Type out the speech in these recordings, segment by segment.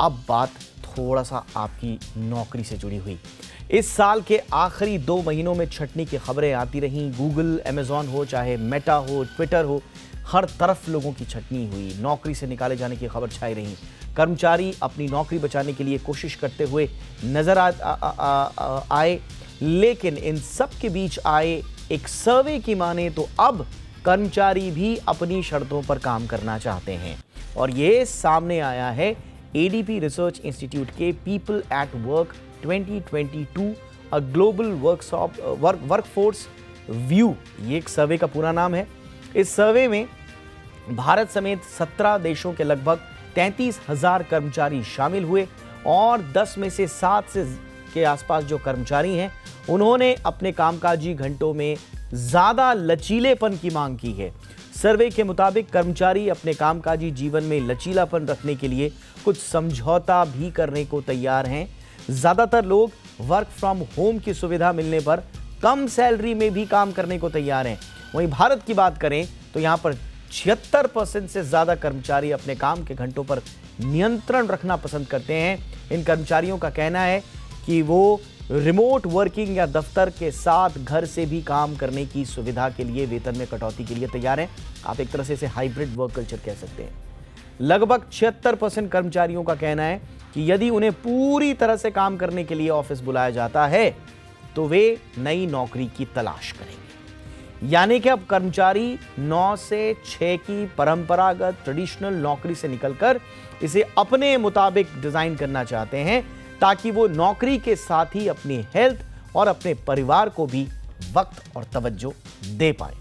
अब बात थोड़ा सा आपकी नौकरी से जुड़ी हुई। इस साल के आखिरी दो महीनों में छटनी की खबरें आती रहीं। गूगल अमेजॉन हो, चाहे मेटा हो ट्विटर हो, हर तरफ़ लोगों की छटनी हुई। नौकरी से निकाले जाने की खबर छाई रही। कर्मचारी अपनी नौकरी बचाने के लिए कोशिश करते हुए नज़र आए, लेकिन इन सब के बीच आए एक सर्वे की माने तो अब कर्मचारी भी अपनी शर्तों पर काम करना चाहते हैं। और ये सामने आया है एडीपी रिसर्च इंस्टीट्यूट के people at work 2022 uh global workshop work workforce view ये एक सर्वे का पूरा नाम है। इस सर्वे में भारत समेत 17 देशों के लगभग तैंतीस हज़ार कर्मचारी शामिल हुए और 10 में से 7 से के आसपास जो कर्मचारी हैं, उन्होंने अपने कामकाजी घंटों में ज़्यादा लचीलेपन की मांग की है। सर्वे के मुताबिक कर्मचारी अपने कामकाजी जीवन में लचीलापन रखने के लिए कुछ समझौता भी करने को तैयार हैं। ज़्यादातर लोग वर्क फ्रॉम होम की सुविधा मिलने पर कम सैलरी में भी काम करने को तैयार हैं। वहीं भारत की बात करें तो यहाँ पर छिहत्तर परसेंट से ज़्यादा कर्मचारी अपने काम के घंटों पर नियंत्रण रखना पसंद करते हैं। इन कर्मचारियों का कहना है कि वो रिमोट वर्किंग या दफ्तर के साथ घर से भी काम करने की सुविधा के लिए वेतन में कटौती के लिए तैयार हैं। आप एक तरह से इसे हाइब्रिड वर्क कल्चर कह सकते हैं। लगभग छिहत्तर परसेंट कर्मचारियों का कहना है कि यदि उन्हें पूरी तरह से काम करने के लिए ऑफ़िस बुलाया जाता है तो वे नई नौकरी की तलाश करेंगे। यानी कि अब कर्मचारी 9 से 6 की परंपरागत ट्रेडिशनल नौकरी से निकलकर इसे अपने मुताबिक डिज़ाइन करना चाहते हैं ताकि वो नौकरी के साथ ही अपनी हेल्थ और अपने परिवार को भी वक्त और तवज्जो दे पाए।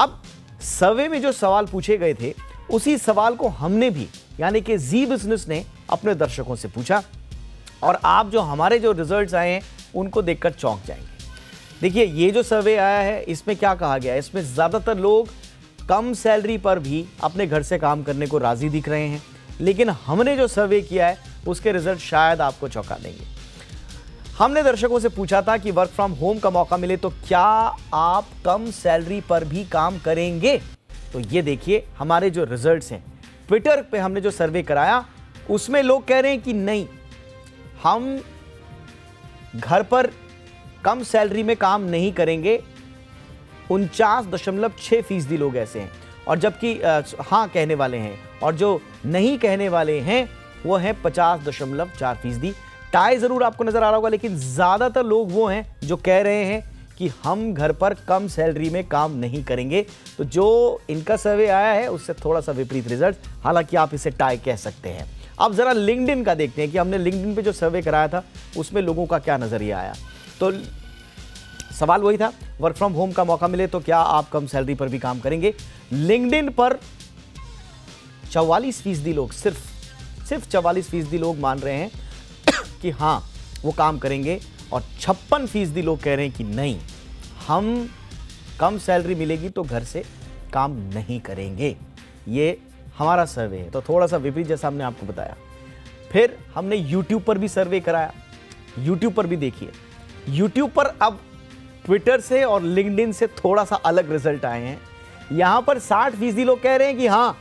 अब सर्वे में जो सवाल पूछे गए थे, उसी सवाल को हमने भी, यानी कि जी बिज़नेस ने अपने दर्शकों से पूछा। और आप जो हमारे जो रिजल्ट्स आए हैं, उनको देखकर चौंक जाएँगे। देखिए, ये जो सर्वे आया है, इसमें क्या कहा गया इसमें ज़्यादातर लोग कम सैलरी पर भी अपने घर से काम करने को राज़ी दिख रहे हैं। लेकिन हमने जो सर्वे किया है उसके रिज़ल्ट शायद आपको चौंका देंगे। हमने दर्शकों से पूछा था कि वर्क फ्रॉम होम का मौका मिले तो क्या आप कम सैलरी पर भी काम करेंगे? तो ये देखिए, हमारे जो रिजल्ट्स हैं। ट्विटर पे हमने जो सर्वे कराया, उसमें लोग कह रहे हैं कि नहीं, हम घर पर कम सैलरी में काम नहीं करेंगे। उनचास दशमलव छह फ़ीसदी लोग ऐसे हैं। और जबकि हाँ कहने वाले हैं। और जो नहीं कहने वाले हैं वो हैं पचास दशमलव चार फ़ीसदी। टाई ज़रूर आपको नज़र आ रहा होगा, लेकिन ज़्यादातर लोग वो हैं जो कह रहे हैं कि हम घर पर कम सैलरी में काम नहीं करेंगे। तो जो इनका सर्वे आया है, उससे थोड़ा सा विपरीत रिज़ल्ट, हालाँकि आप इसे टाई कह सकते हैं। अब जरा लिंकडिन का देखते हैं कि हमने लिंकडिन पे जो सर्वे कराया था, उसमें लोगों का क्या नज़रिया आया। तो सवाल वही था, वर्क फ्रॉम होम का मौका मिले तो क्या आप कम सैलरी पर भी काम करेंगे? लिंकडिन पर चौवालीस फ़ीसदी लोग सिर्फ़ सिर्फ़ चवालीस फ़ीसदी लोग मान रहे हैं कि हाँ वो काम करेंगे और छप्पन फ़ीसदी लोग कह रहे हैं कि नहीं, हम कम सैलरी मिलेगी तो घर से काम नहीं करेंगे। ये हमारा सर्वे है। तो थोड़ा सा विपरीत जैसा हमने आपको बताया। फिर हमने यूट्यूब पर भी सर्वे कराया। यूट्यूब पर भी देखिए। यूट्यूब पर अब ट्विटर से और लिंकडिन से थोड़ा सा अलग रिज़ल्ट आए हैं। यहाँ पर 60 फ़ीसदी लोग कह रहे हैं कि हाँ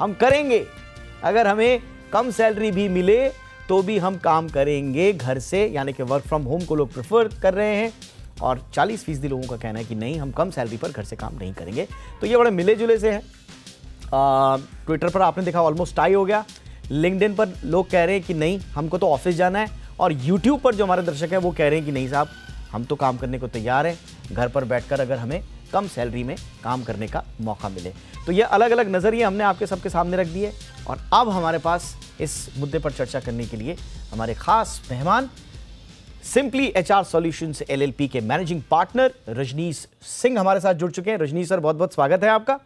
हम करेंगे। अगर हमें कम सैलरी भी मिले तो भी हम काम करेंगे घर से, यानी कि वर्क फ्रॉम होम को लोग प्रेफर कर रहे हैं। और 40 फ़ीसदी लोगों का कहना है कि नहीं, हम कम सैलरी पर घर से काम नहीं करेंगे। तो ये बड़े मिले जुले से है। ट्विटर पर आपने देखा ऑलमोस्ट टाई हो गया। लिंकडिन पर लोग कह रहे हैं कि नहीं, हमको तो ऑफ़िस जाना है। और यूट्यूब पर जो हमारे दर्शक हैं, वो कह रहे हैं कि नहीं साहब, हम तो काम करने को तैयार हैं। घर पर बैठकर अगर हमें कम सैलरी में काम करने का मौका मिले। तो ये अलग अलग नज़रिए हमने आपके सबके सामने रख दिए। और अब हमारे पास इस मुद्दे पर चर्चा करने के लिए हमारे खास मेहमान simply H R solution L K managing partner Rajneesh Singh हमारे साथ जुड़ चुके हैं। रजनीश सर बहुत बहुत स्वागत है आपका।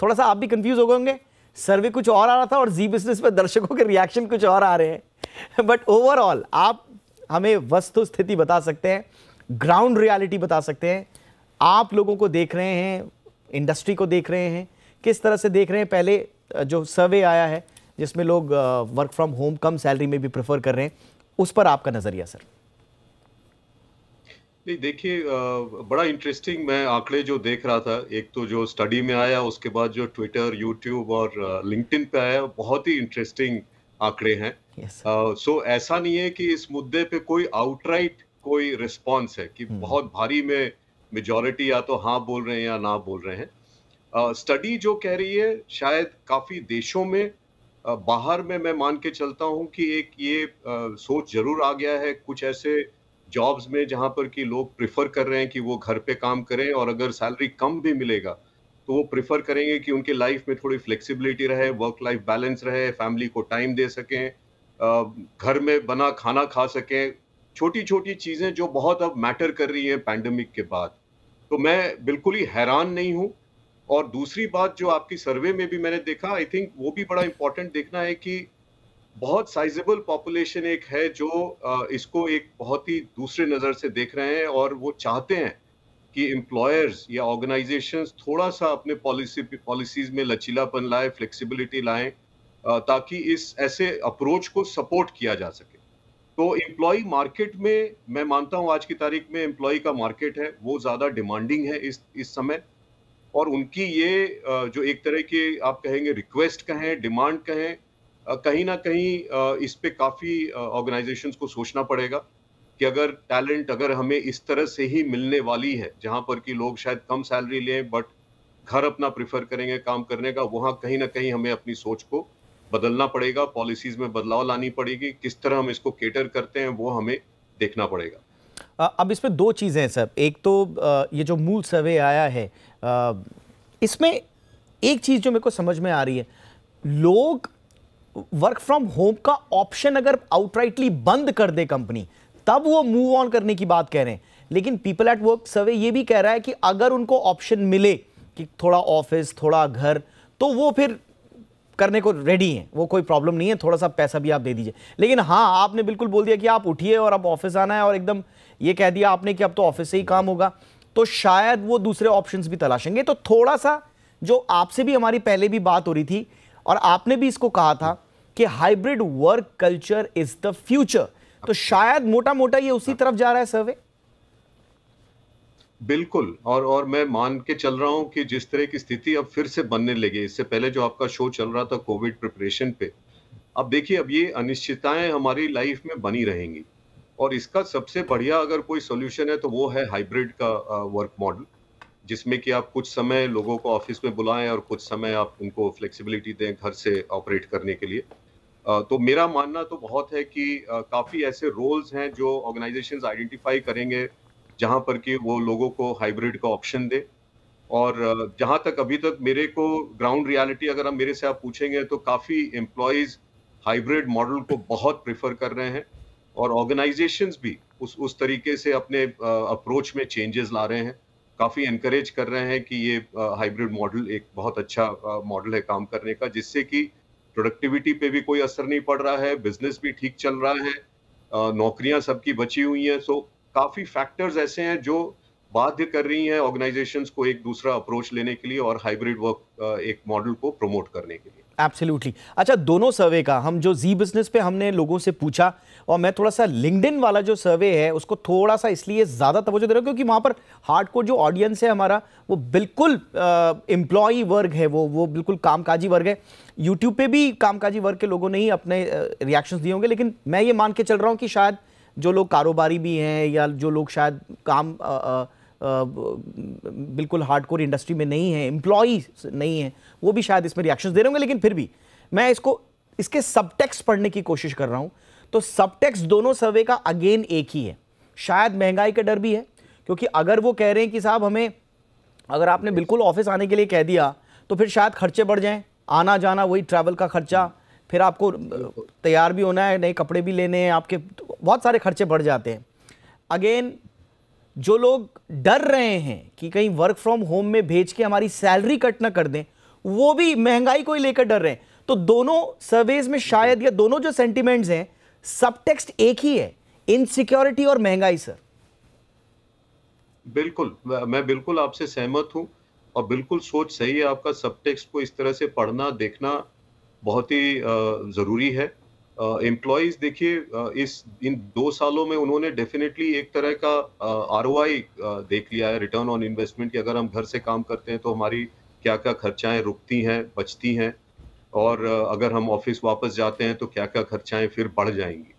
थोड़ा सा आप भी कंफ्यूज हो गए होंगे। सर्वे कुछ और आ रहा था और जी बिज़नेस पर दर्शकों के रिएक्शन कुछ और आ रहे हैं। बट ओवरऑल आप हमें वस्तु स्थिति बता सकते हैं ग्राउंड रियलिटी बता सकते हैं। आप लोगों को देख रहे हैं इंडस्ट्री को देख रहे हैं, किस तरह से देख रहे हैं? पहले जो सर्वे आया है जिसमें लोग वर्क फ्रॉम होम कम सैलरी में भी प्रेफर कर रहे हैं उस पर आपका नज़रिया सर नहीं देखिए बड़ा इंटरेस्टिंग मैं आंकड़े जो देख रहा था। एक तो जो स्टडी में आया उसके बाद जो ट्विटर यूट्यूब और लिंक्डइन पे आया बहुत ही इंटरेस्टिंग आंकड़े हैं। सो yes, uh, so ऐसा नहीं है कि इस मुद्दे पे कोई आउटराइट कोई रिस्पॉन्स है कि hmm. बहुत भारी में मेजोरिटी या तो हाँ बोल रहे हैं या ना बोल रहे हैं। स्टडी uh, जो कह रही है शायद काफ़ी देशों में बाहर में मैं मान के चलता हूँ कि एक ये सोच ज़रूर आ गया है कुछ ऐसे जॉब्स में जहाँ पर कि लोग प्रिफर कर रहे हैं कि वो घर पे काम करें और अगर सैलरी कम भी मिलेगा तो वो प्रिफर करेंगे कि उनके लाइफ में थोड़ी फ्लेक्सिबिलिटी रहे वर्क लाइफ बैलेंस रहे फैमिली को टाइम दे सकें घर में बना खाना खा सकें। छोटी छोटी चीज़ें जो बहुत अब मैटर कर रही हैं पैंडमिक के बाद। तो मैं बिल्कुल ही हैरान नहीं हूँ और दूसरी बात जो आपकी सर्वे में भी मैंने देखा आई थिंक वो भी बड़ा इंपॉर्टेंट देखना है कि बहुत साइजेबल पॉपुलेशन एक है जो इसको एक बहुत ही दूसरे नज़र से देख रहे हैं और वो चाहते हैं कि एम्प्लॉयर्स या ऑर्गेनाइजेशंस थोड़ा सा अपने पॉलिसी पॉलिसीज़ में लचीलापन लाए फ्लेक्सिबिलिटी लाएँ ताकि इस ऐसे अप्रोच को सपोर्ट किया जा सके। तो एम्प्लॉय मार्केट में, मैं मानता हूँ आज की तारीख में एम्प्लॉय का मार्केट है, वो ज़्यादा डिमांडिंग है इस इस समय। और उनकी ये जो एक तरह के आप कहेंगे रिक्वेस्ट कहें डिमांड कहें कहीं ना कहीं इस पे काफ़ी ऑर्गेनाइजेशंस को सोचना पड़ेगा कि अगर टैलेंट अगर हमें इस तरह से ही मिलने वाली है, जहाँ पर कि लोग शायद कम सैलरी लें बट घर अपना प्रिफर करेंगे काम करने का, वहाँ कहीं ना कहीं हमें अपनी सोच को बदलना पड़ेगा पॉलिसीज़ में बदलाव लानी पड़ेगी, किस तरह हम इसको केटर करते हैं, वो हमें देखना पड़ेगा। अब इसमें दो चीज़ें हैं, सर। एक तो ये जो मूल सर्वे आया है इसमें एक चीज़ जो मेरे को समझ में आ रही है, लोग वर्क फ्रॉम होम का ऑप्शन अगर आउटराइटली बंद कर दे कंपनी तब वो मूव ऑन करने की बात कह रहे हैं। लेकिन पीपल एट वर्क सर्वे ये भी कह रहा है कि अगर उनको ऑप्शन मिले कि थोड़ा ऑफ़िस थोड़ा घर तो वो फिर करने को रेडी हैं। वो कोई प्रॉब्लम नहीं है थोड़ा सा पैसा भी आप दे दीजिए। लेकिन हाँ आपने बिल्कुल बोल दिया कि आप उठिए और अब ऑफ़िस आना है और एकदम ये कह दिया आपने कि अब तो ऑफ़िस से ही काम होगा। तो शायद वो दूसरे ऑप्शंस भी तलाशेंगे। तो थोड़ा सा जो आपसे भी हमारी पहले भी बात हो रही थी और आपने भी इसको कहा था कि hybrid work culture is the future तो शायद मोटा मोटा ये उसी तरफ़ जा रहा है सर्वे बिल्कुल, और और मैं मान के चल रहा हूँ कि जिस तरह की स्थिति अब फिर से बनने लगी इससे पहले जो आपका शो चल रहा था कोविड प्रिपरेशन पे, अब देखिए, अब ये अनिश्चितताएँ हमारी लाइफ में बनी रहेंगी। और इसका सबसे बढ़िया अगर कोई सोल्यूशन है तो वो है हाइब्रिड का वर्क मॉडल जिसमें कि आप कुछ समय लोगों को ऑफ़िस में बुलाएँ और कुछ समय आप उनको फ्लेक्सिबिलिटी दें घर से ऑपरेट करने के लिए। तो मेरा मानना तो बहुत है कि काफ़ी ऐसे रोल्स हैं जो ऑर्गेनाइजेशंस आइडेंटिफाई करेंगे जहाँ पर कि वो लोगों को हाइब्रिड का ऑप्शन दे। और जहाँ तक अभी तक मेरे को ग्राउंड रियलिटी अगर हम मेरे से आप पूछेंगे तो काफ़ी एम्प्लॉयज़ हाइब्रिड मॉडल को बहुत प्रेफर कर रहे हैं। और ऑर्गेनाइजेशन भी उस उस तरीके से अपने अप्रोच में चेंजेस ला रहे हैं। काफ़ी इनकरेज कर रहे हैं कि ये हाइब्रिड मॉडल एक बहुत अच्छा मॉडल है काम करने का, जिससे कि प्रोडक्टिविटी पे भी कोई असर नहीं पड़ रहा है बिज़नेस भी ठीक चल रहा है नौकरियाँ सबकी बची हुई हैं। सो काफ़ी फैक्टर्स ऐसे हैं जो बाध्य कर रही हैं ऑर्गेनाइजेशंस को एक दूसरा अप्रोच लेने के लिए और हाइब्रिड वर्क एक मॉडल को प्रमोट करने के लिए। एब्सोल्युटली अच्छा दोनों सर्वे का, हम जो जी बिज़नेस पे हमने लोगों से पूछा और मैं थोड़ा सा लिंकडिन वाला जो सर्वे है, उसको थोड़ा सा इसलिए ज़्यादा तवज्जो दे रहा हूँ क्योंकि वहाँ पर हार्ड कोर जो ऑडियंस है हमारा, वो बिल्कुल एम्प्लॉई वर्ग है वो वो बिल्कुल कामकाजी वर्ग है। यूट्यूब पे भी कामकाजी वर्ग के लोगों ने ही अपने रिएक्शंस दिए होंगे, लेकिन मैं ये मान के चल रहा हूँ कि शायद जो लोग कारोबारी भी हैं या जो लोग शायद काम आ, आ, आ, बिल्कुल हार्डकोर इंडस्ट्री में नहीं है एम्प्लॉई नहीं है वो भी शायद इसमें रिएक्शंस दे रहे होंगे लेकिन फिर भी मैं इसको इसके सबटेक्स्ट पढ़ने की कोशिश कर रहा हूँ। तो सबटेक्स्ट दोनों सर्वे का अगेन एक ही है। शायद महँगाई का डर भी है क्योंकि अगर वो कह रहे हैं कि साहब हमें अगर आपने बिल्कुल ऑफ़िस आने के लिए कह दिया तो फिर शायद खर्चे बढ़ जाएँ आना जाना वही ट्रैवल का खर्चा फिर आपको तैयार भी होना है नए कपड़े भी लेने हैं आपके बहुत सारे खर्चे बढ़ जाते हैं। अगेन जो लोग डर रहे हैं कि कहीं वर्क फ्रॉम होम में भेज के हमारी सैलरी कट ना कर दें वो भी महँगाई को ही लेकर डर रहे हैं। तो दोनों सर्वेज में शायद या दोनों जो सेंटिमेंट्स हैं सबटेक्स्ट एक ही है इनसिक्योरिटी और महँगाई सर बिल्कुल मैं बिल्कुल आपसे सहमत हूँ और बिल्कुल सोच सही है आपका सबटेक्स्ट को इस तरह से पढ़ना देखना बहुत ही ज़रूरी है। एम्प्लॉयज़ देखिए इस, इन दो सालों में उन्होंने डेफिनेटली एक तरह का आरओआई देख लिया है। रिटर्न ऑन इन्वेस्टमेंट कि अगर हम घर से काम करते हैं तो हमारी क्या क्या खर्चाएँ रुकती हैं, बचती हैं। और अगर हम ऑफ़िस वापस जाते हैं तो क्या क्या खर्चाएँ फिर बढ़ जाएँगी।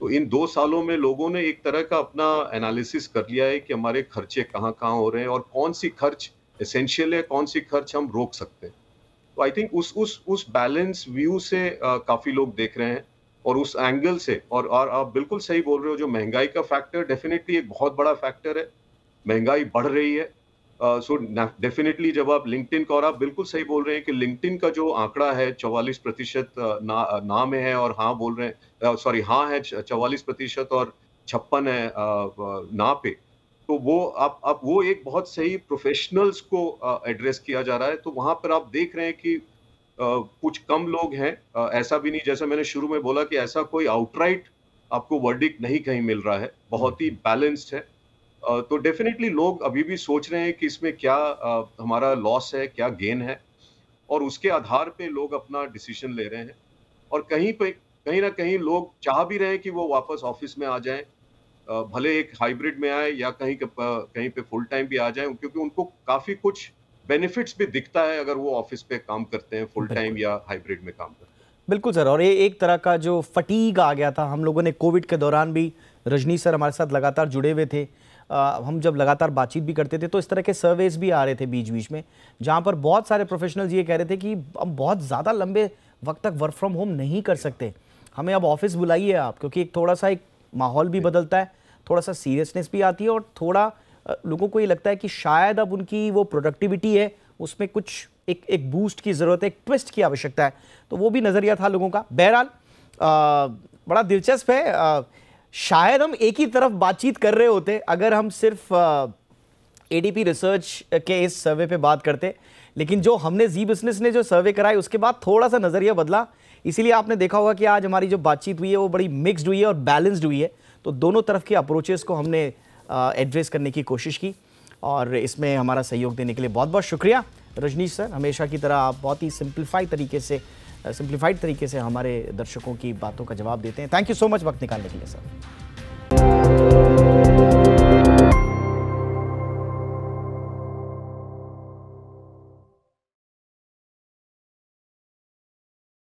तो इन दो सालों में लोगों ने एक तरह का अपना एनालिसिस कर लिया है कि हमारे खर्चे कहाँ कहाँ हो रहे हैं और कौन सी खर्च एसेंशियल है, कौन सी खर्च हम रोक सकते हैं। तो आई थिंक उस उस उस बैलेंस व्यू से uh, काफ़ी लोग देख रहे हैं और उस एंगल से और और आप बिल्कुल सही बोल रहे हो जो महँगाई का फैक्टर डेफिनेटली एक बहुत बड़ा फैक्टर है। महँगाई बढ़ रही है। सो uh, डेफिनेटली जब आप लिंक्डइन का और आप बिल्कुल सही बोल रहे हैं कि लिंक्डइन का जो आंकड़ा है चौवालीस प्रतिशत ना, ना में है और हाँ बोल रहे हैं सॉरी हाँ है चौवालीस प्रतिशत और छप्पन है ना पे। तो वो आप आप, वो एक बहुत सही प्रोफेशनल्स को एड्रेस किया जा रहा है। तो वहाँ पर आप देख रहे हैं कि कुछ कम लोग हैं। ऐसा भी नहीं, जैसा मैंने शुरू में बोला कि ऐसा कोई आउटराइट आपको वर्डिक नहीं कहीं मिल रहा है। बहुत ही बैलेंस्ड है। तो डेफिनेटली लोग अभी भी सोच रहे हैं कि इसमें क्या हमारा लॉस है, क्या गेन है। और उसके आधार पे लोग अपना डिसीज़न ले रहे हैं। और कहीं पे, कहीं ना कहीं लोग चाह भी रहे हैं कि वो वापस ऑफ़िस में आ जाएँ। भले एक हाइब्रिड में आए या कहीं कहीं पे फुल टाइम भी आ जाए क्योंकि उनको काफ़ी कुछ बेनिफिट्स भी दिखता है अगर वो ऑफ़िस पे काम करते हैं फुल टाइम या हाइब्रिड में काम करते हैं। बिल्कुल सर और ये एक तरह का जो फटीग आ गया था हम लोगों ने कोविड के दौरान भी रजनी सर हमारे साथ लगातार जुड़े हुए थे। आ, हम जब लगातार बातचीत भी करते थे तो इस तरह के सर्वेस भी आ रहे थे बीच बीच में जहाँ पर बहुत सारे प्रोफेशनल्स ये कह रहे थे कि हम बहुत ज़्यादा लंबे वक्त तक वर्क फ्रॉम होम नहीं कर सकते। हमें अब ऑफ़िस बुलाइए आप क्योंकि एक थोड़ा सा एक माहौल भी बदलता है थोड़ा सा सीरियसनेस भी आती है और थोड़ा लोगों को ये लगता है कि शायद अब उनकी वो प्रोडक्टिविटी है उसमें कुछ एक एक बूस्ट की ज़रूरत है एक ट्विस्ट की आवश्यकता है। तो वो भी नज़रिया था लोगों का। बहरहाल बड़ा दिलचस्प है आ, शायद हम एक ही तरफ़ बातचीत कर रहे होते अगर हम सिर्फ़ एडीपी रिसर्च के इस सर्वे पे बात करते लेकिन जो हमने जी बिज़नेस ने जो सर्वे कराई उसके बाद थोड़ा सा नज़रिया बदला इसीलिए आपने देखा होगा कि आज हमारी जो बातचीत हुई है, वो बड़ी मिक्सड हुई है और बैलेंस्ड हुई है। तो दोनों तरफ़ के अप्रोचेस को हमने एड्रेस करने की कोशिश की और इसमें हमारा सहयोग देने के लिए बहुत बहुत शुक्रिया। रजनीश सर, हमेशा की तरह आप बहुत ही सिंप्लीफाइड तरीके से सिंप्लीफाइड तरीके से हमारे दर्शकों की बातों का जवाब देते हैं। थैंक यू सो मच वक्त निकालने के लिए सर